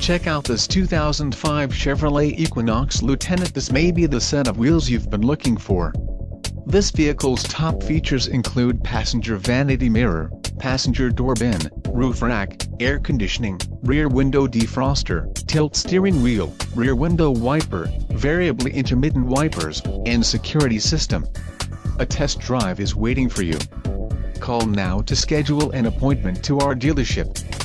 Check out this 2005 Chevrolet Equinox Lieutenant this may be the set of wheels you've been looking for. This vehicle's top features include passenger vanity mirror, passenger door bin, roof rack, air conditioning, rear window defroster, tilt steering wheel, rear window wiper, variably intermittent wipers, and security system. A test drive is waiting for you. Call now to schedule an appointment to our dealership.